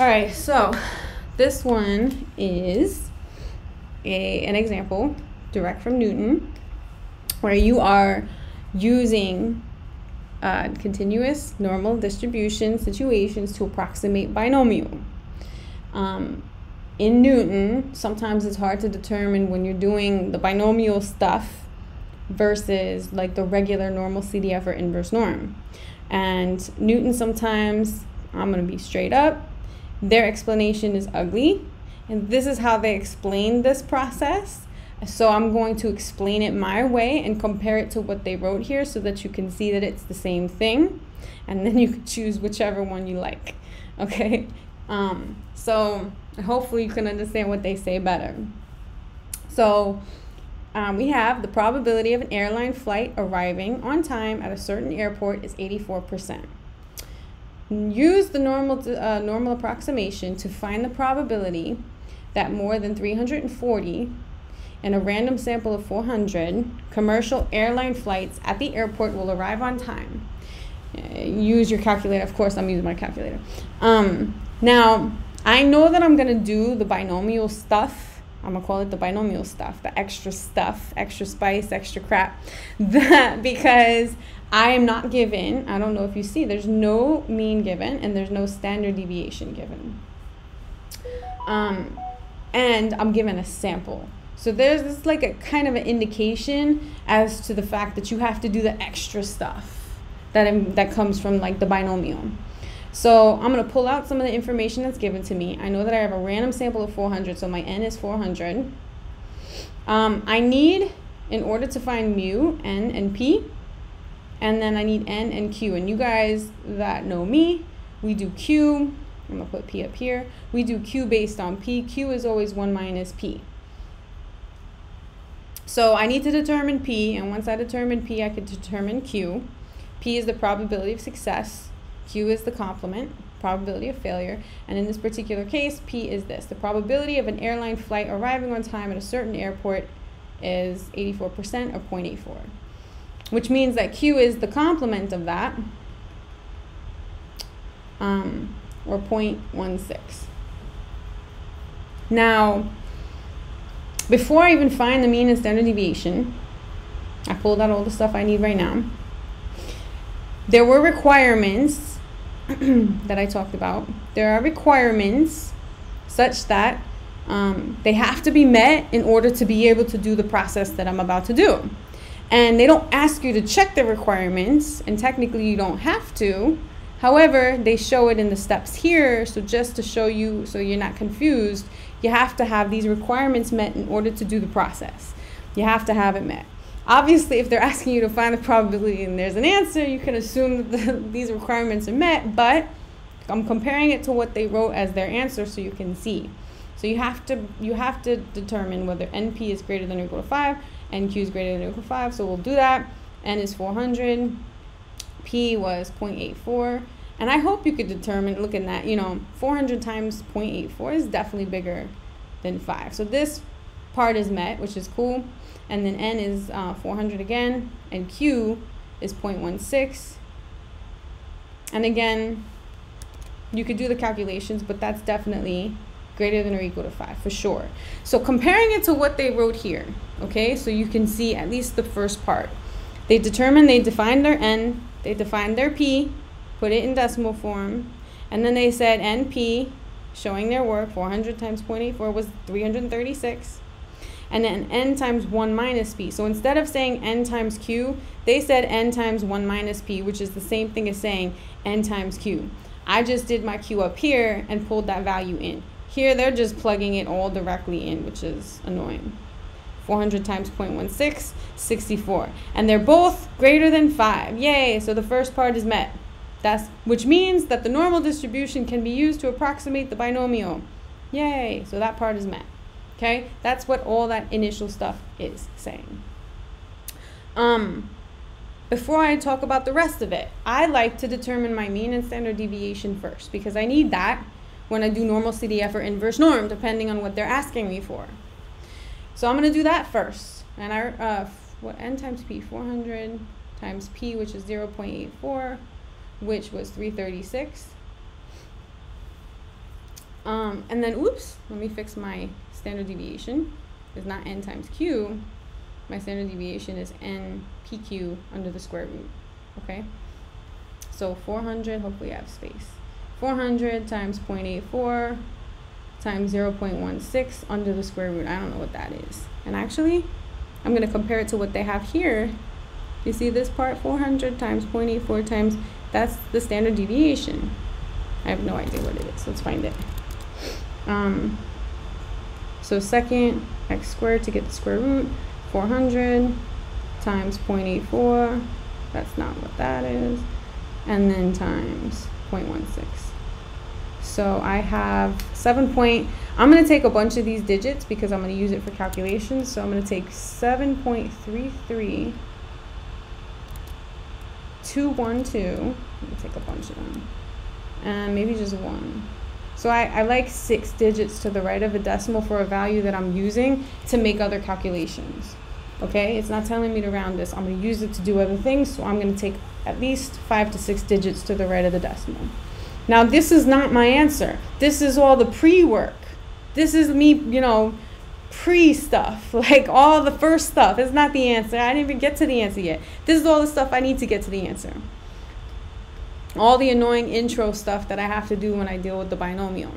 All right, so this one is a, an example direct from Knewton where you are using uh, continuous normal distribution situations to approximate binomial. Um, in Knewton, sometimes it's hard to determine when you're doing the binomial stuff versus like the regular normal CDF or inverse norm. And Knewton sometimes, I'm going to be straight up, their explanation is ugly. And this is how they explain this process. So I'm going to explain it my way and compare it to what they wrote here so that you can see that it's the same thing. And then you can choose whichever one you like. Okay? Um, so hopefully you can understand what they say better. So um, we have the probability of an airline flight arriving on time at a certain airport is 84%. Use the normal, uh, normal approximation to find the probability that more than 340 in a random sample of 400 commercial airline flights at the airport will arrive on time. Uh, use your calculator. Of course, I'm using my calculator. Um, now, I know that I'm going to do the binomial stuff. I'm going to call it the binomial stuff, the extra stuff, extra spice, extra crap. That because I am not given, I don't know if you see, there's no mean given and there's no standard deviation given. Um, and I'm given a sample. So there's this like a kind of an indication as to the fact that you have to do the extra stuff that that comes from like the binomial. So I'm going to pull out some of the information that's given to me. I know that I have a random sample of 400, so my n is 400. Um, I need, in order to find mu, n, and p, and then I need N and Q. And you guys that know me, we do Q. I'm gonna put P up here. We do Q based on P. Q is always 1 minus P. So I need to determine P, and once I determine P, I can determine Q. P is the probability of success. Q is the complement, probability of failure. And in this particular case, P is this. The probability of an airline flight arriving on time at a certain airport is 84% or 0.84 which means that Q is the complement of that, um, or 0.16. Now, before I even find the mean and standard deviation, I pulled out all the stuff I need right now. There were requirements that I talked about. There are requirements such that um, they have to be met in order to be able to do the process that I'm about to do and they don't ask you to check the requirements and technically you don't have to. However they show it in the steps here so just to show you so you're not confused you have to have these requirements met in order to do the process. You have to have it met. Obviously if they're asking you to find the probability and there's an answer you can assume that the, these requirements are met but i'm comparing it to what they wrote as their answer so you can see. So you have to you have to determine whether np is greater than or equal to 5 and q is greater than or equal to 5. So we'll do that. n is 400. p was 0.84. And I hope you could determine, looking at, that, you know, 400 times 0.84 is definitely bigger than 5. So this part is met, which is cool. And then n is uh, 400 again, and q is 0.16. And again, you could do the calculations, but that's definitely greater than or equal to 5 for sure. So comparing it to what they wrote here, okay, so you can see at least the first part. They determined, they defined their n, they defined their p, put it in decimal form, and then they said np, showing their work, 400 times 0.84 was 336 and then n times 1 minus p. So instead of saying n times q, they said n times 1 minus p, which is the same thing as saying n times q. I just did my q up here and pulled that value in. Here they're just plugging it all directly in, which is annoying. 400 times 0.16, 64. And they're both greater than 5. Yay! So the first part is met. That's which means that the normal distribution can be used to approximate the binomial. Yay! So that part is met. Okay? That's what all that initial stuff is saying. Um before I talk about the rest of it, I like to determine my mean and standard deviation first because I need that when I do normal CDF or inverse norm, depending on what they're asking me for. So I'm going to do that first. And I, uh, what, n times p, 400 times p, which is 0.84, which was 336. Um, and then, oops, let me fix my standard deviation. It's not n times q. My standard deviation is n pq under the square root. Okay? So 400, hopefully I have space. 400 times 0.84 times 0.16 under the square root. I don't know what that is. And actually, I'm going to compare it to what they have here. You see this part? 400 times 0.84 times, that's the standard deviation. I have no idea what it is. Let's find it. Um, so second x squared to get the square root, 400 times 0.84. That's not what that is. And then times 0.16. So I have 7 point, I'm going to take a bunch of these digits because I'm going to use it for calculations. So I'm going to take 7.33 212. Let me take a bunch of them. And maybe just one. So I, I like six digits to the right of a decimal for a value that I'm using to make other calculations. Okay, it's not telling me to round this. I'm going to use it to do other things, so I'm going to take at least five to six digits to the right of the decimal. Now, this is not my answer. This is all the pre-work. This is me, you know, pre stuff, like all the first stuff. It's not the answer. I didn't even get to the answer yet. This is all the stuff I need to get to the answer. All the annoying intro stuff that I have to do when I deal with the binomial.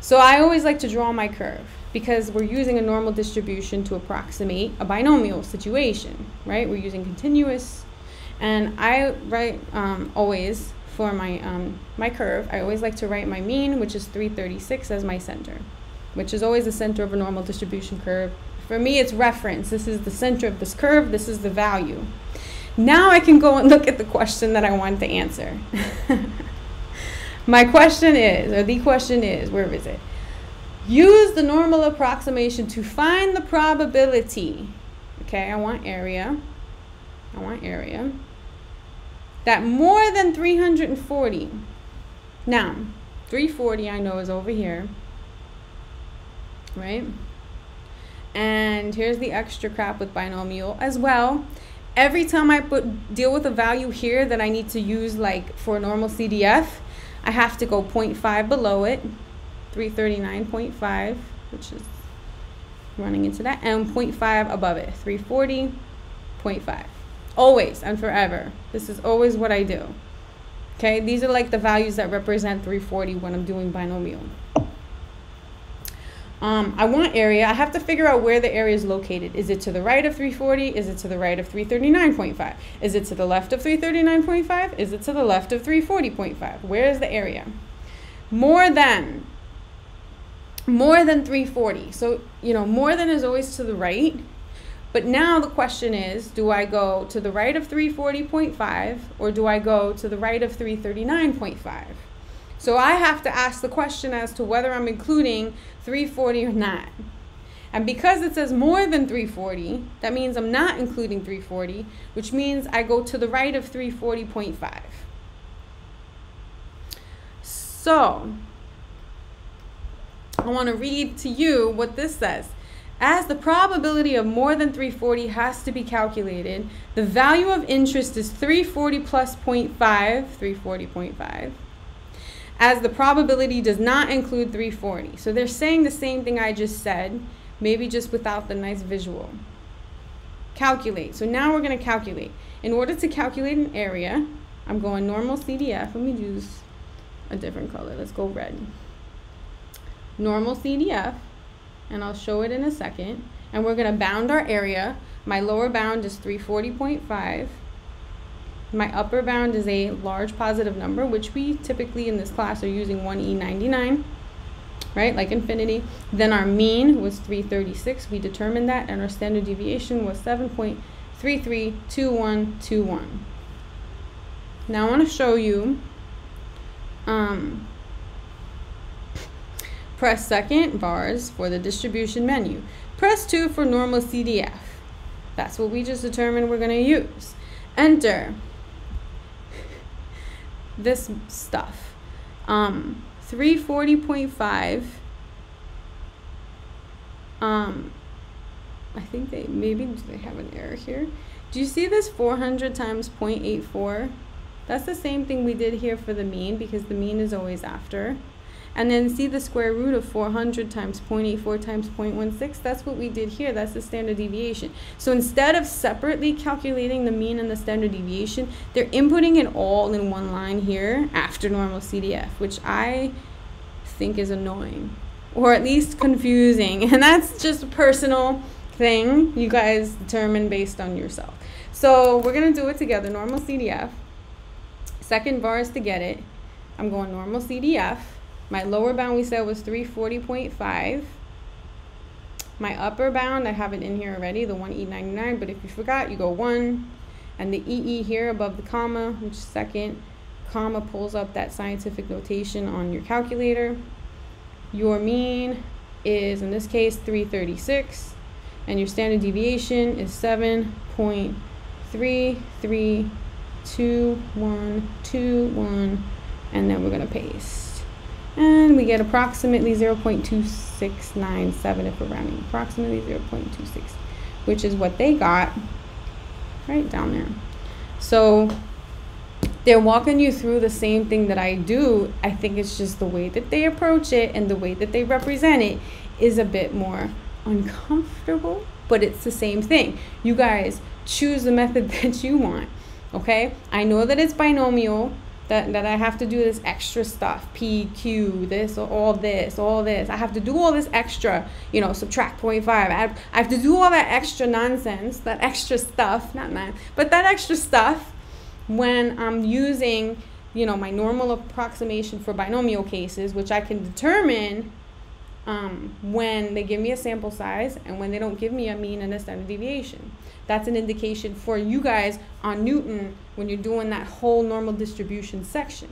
So I always like to draw my curve because we're using a normal distribution to approximate a binomial situation, right? We're using continuous. And I write um, always for my, um, my curve, I always like to write my mean, which is 336 as my center, which is always the center of a normal distribution curve. For me, it's reference. This is the center of this curve. This is the value. Now I can go and look at the question that I want to answer. my question is, or the question is, where is it? Use the normal approximation to find the probability. Okay, I want area. I want area that more than 340. Now, 340 I know is over here, right? And here's the extra crap with binomial as well. Every time I put deal with a value here that I need to use like for normal CDF, I have to go 0.5 below it, 339.5, which is running into that, and 0.5 above it, 340.5 always and forever. This is always what I do. Okay, these are like the values that represent 340 when I'm doing binomial. Um, I want area. I have to figure out where the area is located. Is it to the right of 340? Is it to the right of 339.5? Is it to the left of 339.5? Is it to the left of 340.5? Where is the area? More than. More than 340. So, you know, more than is always to the right. But now the question is, do I go to the right of 340.5 or do I go to the right of 339.5? So I have to ask the question as to whether I'm including 340 or not. And because it says more than 340, that means I'm not including 340, which means I go to the right of 340.5. So I want to read to you what this says. As the probability of more than 340 has to be calculated, the value of interest is 340 plus 0.5, 340.5, as the probability does not include 340. So they're saying the same thing I just said, maybe just without the nice visual. Calculate. So now we're going to calculate. In order to calculate an area, I'm going normal CDF. Let me use a different color. Let's go red. Normal CDF and I'll show it in a second. And we're going to bound our area. My lower bound is 340.5. My upper bound is a large positive number, which we typically in this class are using 1E99, right, like infinity. Then our mean was 336. We determined that, and our standard deviation was 7.332121. Now I want to show you um, Press second VARS for the distribution menu. Press 2 for normal CDF. That's what we just determined we're going to use. Enter this stuff. Um, 340.5. Um, I think they, maybe do they have an error here. Do you see this 400 times 0.84? That's the same thing we did here for the mean because the mean is always after. And then see the square root of 400 times 0.84 times 0.16. That's what we did here. That's the standard deviation. So instead of separately calculating the mean and the standard deviation, they're inputting it all in one line here after normal CDF, which I think is annoying or at least confusing. And that's just a personal thing you guys determine based on yourself. So we're going to do it together. Normal CDF. Second bar is to get it. I'm going normal CDF. My lower bound we said was 340.5. My upper bound, I have it in here already, the 1E99, but if you forgot, you go 1. And the EE here above the comma, which second, comma pulls up that scientific notation on your calculator. Your mean is, in this case, 336, and your standard deviation is 7.332121, and then we're going to paste. And we get approximately 0.2697 if we're rounding, approximately 0.26, which is what they got right down there. So they're walking you through the same thing that I do. I think it's just the way that they approach it and the way that they represent it is a bit more uncomfortable, but it's the same thing. You guys choose the method that you want. Okay? I know that it's binomial, that, that I have to do this extra stuff. P, Q, this, or all this, all this. I have to do all this extra, you know, subtract 0.5. I have, I have to do all that extra nonsense, that extra stuff, not man, but that extra stuff when I'm using, you know, my normal approximation for binomial cases, which I can determine um, when they give me a sample size and when they don't give me a mean and a standard deviation. That's an indication for you guys on Knewton when you're doing that whole normal distribution section.